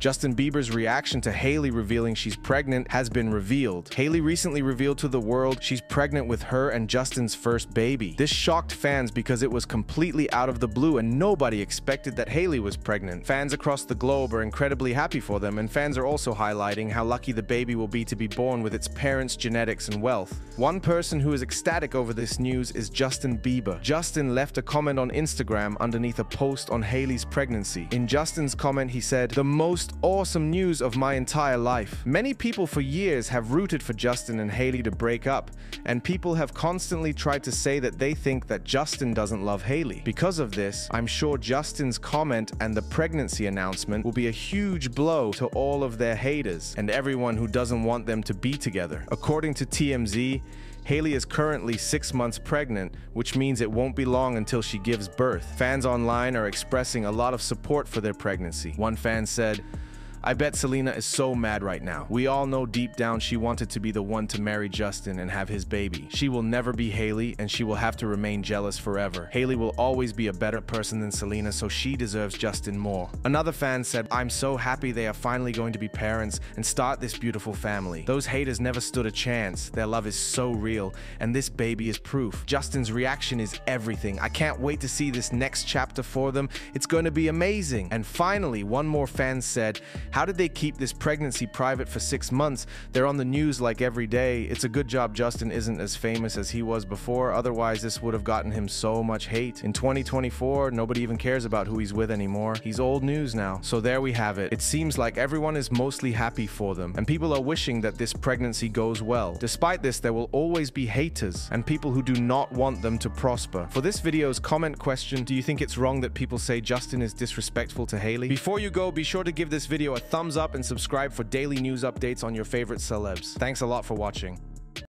Justin Bieber's reaction to Hailey revealing she's pregnant has been revealed. Hailey recently revealed to the world she's pregnant with her and Justin's first baby. This shocked fans because it was completely out of the blue and nobody expected that Hailey was pregnant. Fans across the globe are incredibly happy for them and fans are also highlighting how lucky the baby will be to be born with its parents' genetics and wealth. One person who is ecstatic over this news is Justin Bieber. Justin left a comment on Instagram underneath a post on Hailey's pregnancy. In Justin's comment, he said, The most awesome news of my entire life. Many people for years have rooted for Justin and Hailey to break up, and people have constantly tried to say that they think that Justin doesn't love Hailey. Because of this, I'm sure Justin's comment and the pregnancy announcement will be a huge blow to all of their haters and everyone who doesn't want them to be together. According to TMZ, Hailey is currently six months pregnant, which means it won't be long until she gives birth. Fans online are expressing a lot of support for their pregnancy. One fan said, I bet Selena is so mad right now. We all know deep down she wanted to be the one to marry Justin and have his baby. She will never be Hailey and she will have to remain jealous forever. Hailey will always be a better person than Selena, so she deserves Justin more. Another fan said, I'm so happy they are finally going to be parents and start this beautiful family. Those haters never stood a chance. Their love is so real, and this baby is proof. Justin's reaction is everything. I can't wait to see this next chapter for them. It's going to be amazing. And finally, one more fan said, how did they keep this pregnancy private for six months? They're on the news like every day. It's a good job Justin isn't as famous as he was before, otherwise, this would have gotten him so much hate. In 2024, nobody even cares about who he's with anymore. He's old news now. So there we have it. It seems like everyone is mostly happy for them, and people are wishing that this pregnancy goes well. Despite this, there will always be haters and people who do not want them to prosper. For this video's comment question, do you think it's wrong that people say Justin is disrespectful to Hailey? Before you go, be sure to give this video a thumbs up and subscribe for daily news updates on your favorite celebs. Thanks a lot for watching.